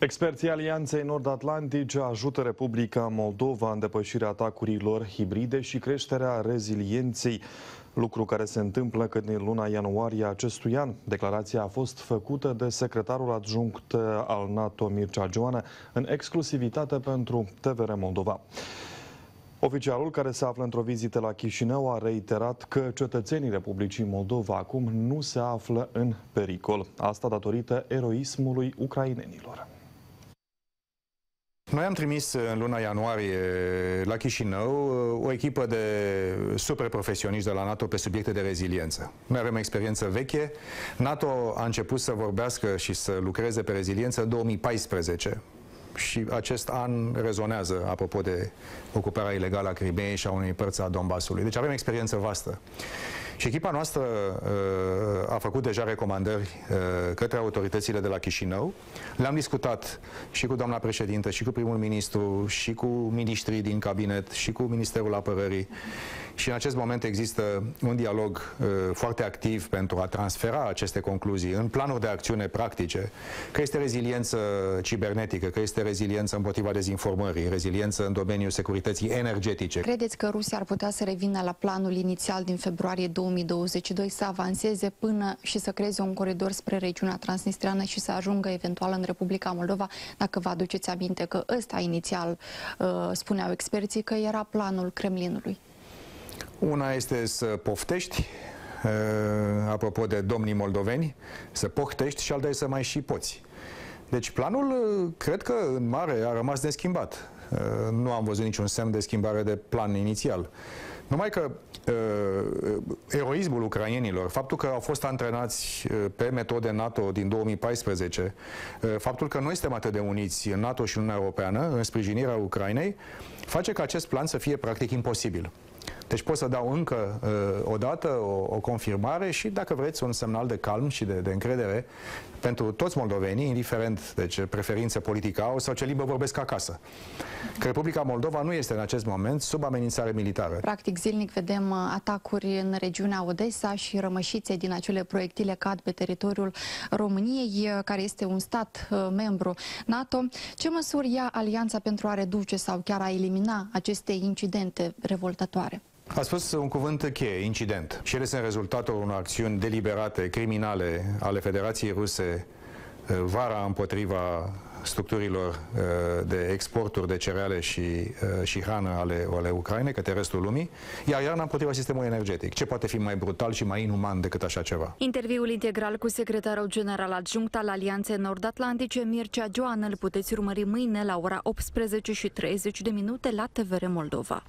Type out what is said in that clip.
Experții Alianței Nord-Atlantice ajută Republica Moldova în depășirea atacurilor hibride și creșterea rezilienței, lucru care se întâmplă când în luna ianuarie acestui an. Declarația a fost făcută de secretarul adjunct al NATO Mircea Joană în exclusivitate pentru TVR Moldova. Oficialul care se află într-o vizită la Chișinău a reiterat că cetățenii Republicii Moldova acum nu se află în pericol. Asta datorită eroismului ucrainenilor. Noi am trimis în luna ianuarie la Chișinău o echipă de super profesioniști de la NATO pe subiecte de reziliență. Noi avem experiență veche. NATO a început să vorbească și să lucreze pe reziliență în 2014 și acest an rezonează apropo de ocuparea ilegală a Crimeei și a unei părți a Donbasului. Deci avem experiență vastă. Și echipa noastră uh, a făcut deja recomandări uh, către autoritățile de la Chișinău. Le-am discutat și cu doamna președintă, și cu primul ministru, și cu ministrii din cabinet, și cu Ministerul Apărării. Și în acest moment există un dialog uh, foarte activ pentru a transfera aceste concluzii în planuri de acțiune practice, că este reziliență cibernetică, că este reziliență împotriva dezinformării, reziliență în domeniul securității energetice. Credeți că Rusia ar putea să revină la planul inițial din februarie 2022, să avanseze până și să creeze un coridor spre regiunea transnistreană și să ajungă eventual în Republica Moldova, dacă vă aduceți aminte că ăsta inițial, uh, spuneau experții, că era planul Kremlinului? Una este să poftești, uh, apropo de domnii moldoveni, să poftești și alta e să mai și poți. Deci planul, uh, cred că în mare a rămas neschimbat. Uh, nu am văzut niciun semn de schimbare de plan inițial. Numai că uh, eroismul ucranienilor, faptul că au fost antrenați uh, pe metode NATO din 2014, uh, faptul că noi suntem atât de uniți în NATO și în Uniunea Europeană în sprijinirea Ucrainei, face ca acest plan să fie practic imposibil. Deci pot să dau încă uh, o dată o, o confirmare și, dacă vreți, un semnal de calm și de, de încredere pentru toți moldovenii, indiferent de ce preferințe politică au sau ce limbă vorbesc acasă. Că Republica Moldova nu este în acest moment sub amenințare militară. Practic, zilnic vedem uh, atacuri în regiunea Odessa și rămășițe din acele proiectile cad pe teritoriul României, uh, care este un stat uh, membru NATO. Ce măsuri ia Alianța pentru a reduce sau chiar a elimina aceste incidente revoltătoare? A spus un cuvânt cheie, incident. Și ele sunt rezultatul unor acțiuni deliberate, criminale ale Federației Ruse uh, vara împotriva structurilor uh, de exporturi de cereale și, uh, și hrană ale, ale Ucrainei către restul lumii, iar iarna împotriva sistemului energetic. Ce poate fi mai brutal și mai inuman decât așa ceva? Interviul integral cu secretarul general adjunct al Alianței Nord-Atlantice, Mircea Joan, îl puteți urmări mâine la ora 18 și 30 de minute la TVR Moldova.